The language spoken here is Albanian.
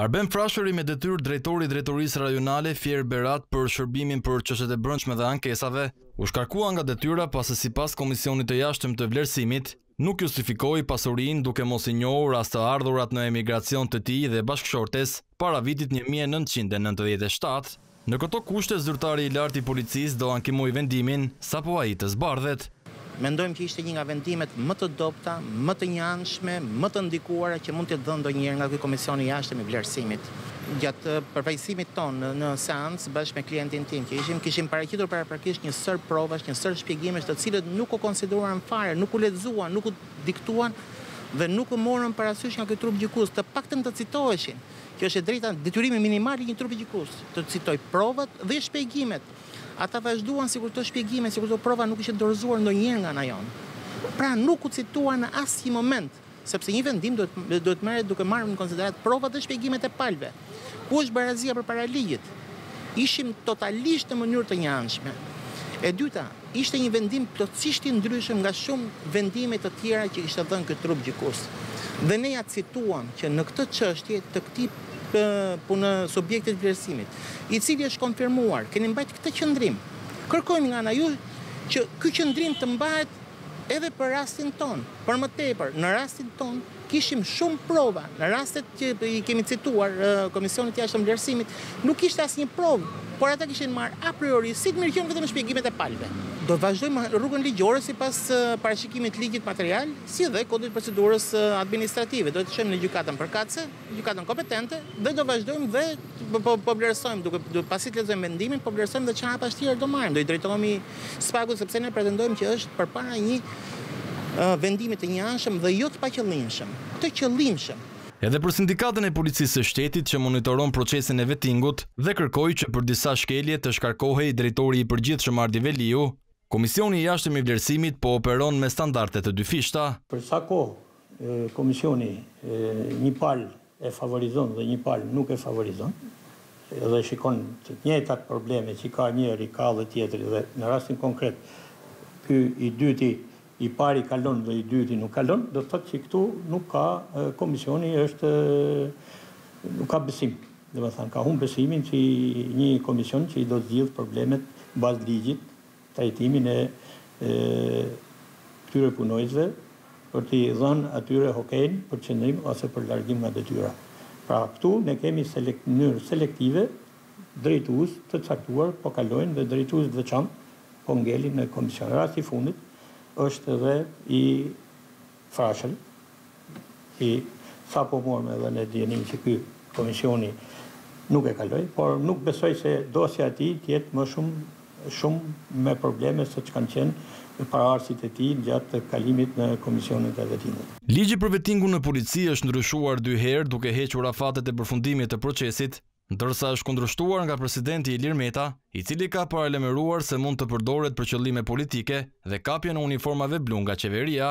Arben Frashëri me detyrë drejtor i Drejtorisë Rajonale Fier Berat për Shërbimin për Çështjet e Brendshme dhe Ankesave, u shkarkua nga detyra pasi sipas Komisionit të Jashtëm të Vlerësimit, nuk justifikoi pasurinë duke mos i njohur as të ardhurat në emigracion të tij dhe bashkëshortes para vitit një mijë e nëntëqind e nëntëdhjetë e shtatë. Në këto kushte zyrtari i lartë i policisë do ankimojë vendimin sapo ai të zbardhet. Mendojmë që ishte një nga vendimet më të dobëta, më të njëanshme, më të ndikuara që mund të jetë dhënë ndonjëherë nga ky Komision i Jashtëm i Vlerësimit. Gjatë përfaqësimit tonë në seancë bashkë me klientin tim që ishim, kishim paraqitur paraprakisht një sërë provash, një sërë shpjegimesh të cilat nuk u konsideruan fare, nuk u lexuan, nuk u diktuan dhe nuk u morën parasysh nga ky trup gjykues, të paktën të citoheshin. Kjo është e drejta, detyrimi minimal i një trupi gjykues, të citojë provat dhe shpjegimet. Ata vazhduan sikur këto shpjegime, sikur këto prova nuk ishin dorëzuar ndonjëherë nga ana jonë. Pra, nuk u cituan në asnjë moment, sepse një vendim duhet duhet merret duke marrë në konsideratë provat dhe shpjegimet e palëve. Ku është barazia përpara ligjit? Ishim totalisht në mënyrë të njëanshme. E dyta, Ishte një vendim plotësisht i ndryshëm nga shumë vendime të tjera që kishte dhënë ky trup gjykues. Dhe ne ia cituam që në këtë çështje të këtij pun, subjektit të vlerësimit, i cili është konfirmuar, keni mbajt këtë qëndrim. Kërkojmë nga ana juaj që ky qëndrim të mbahet edhe për rastin tonë. Për më tepër, në rastin tonë, Kishim shumë prova, në rastet që i kemi cituar Komisionit të Jashtëm të Vlerësimit, nuk kishte asnjë provë, por ata kishin marrë a priori, si të mirëqenë vetëm shpjegimet e palëve. Do të vazhdojmë rrugën ligjore sipas parashikimit të ligjit material, si dhe Kodit të Procedurës Administrative. Do të shkojmë në gjykatën përkatëse, gjykatën kompetente dhe do vazhdojmë dhe po, po, po vlerësojmë duke pasi të lexojmë vendimin, po vlerësojmë dhe çfarë hapash tjerë do marrim, do i drejtohemi SPAK-ut sepse ne pretendojmë që është përpara një vendimi të njëanshëm dhe jo të paqëllimshëm, të qëllimshëm. Edhe për Sindikatën e Policisë së Shtetit që monitoron procesin e Vettingut dhe kërkoi që për disa shkelje të shkarkohej drejtori i përgjithshëm Ardi Veliu, Komisioni i Jashtëm i Vlerësimit po operon me standarde të dyfishta. Për sa kohë Komisioni një palë e favorizon dhe një palë nuk e favorizon dhe shikon të njëjtat probleme që ka njëri ka dhe tjetri dhe në rastin konkret ky i dyti i pari kalon dhe i dyti nuk kalon do të thotë që këtu nuk ka komisioni është nuk ka besim domethënë ka humë besimin që një komision që do të zgjidhë problemet në bazë ligjit trajtimin e këtyre punonjësve për t'i dhënë atyre okejn për qëndrim ose për largim nga detyra. Pra këtu ne kemi selek, në mënyrë selektive drejtues të caktuar po kalojnë dhe drejtues të veçantë po ngelin në komision. Rasti i fundit është edhe i Frashën, i sapo morëm edhe në dijeni që ky komisioni nuk e kaloi, por nuk besoj se dosja e tij të jetë më shumë shumë me probleme se ç'kanë qenë paraardhësit e tij gjatë kalimit në Komisionin e Vetingut. Ligji për Vetingun në Polici është ndryshuar dy herë duke hequr afatet e përfundimit të procesit, ndërsa është kundërshtuar nga presidenti Ilir Meta, i cili ka paralajmëruar se mund të përdoret për qëllime politike dhe kapjen e uniformave blu nga qeveria.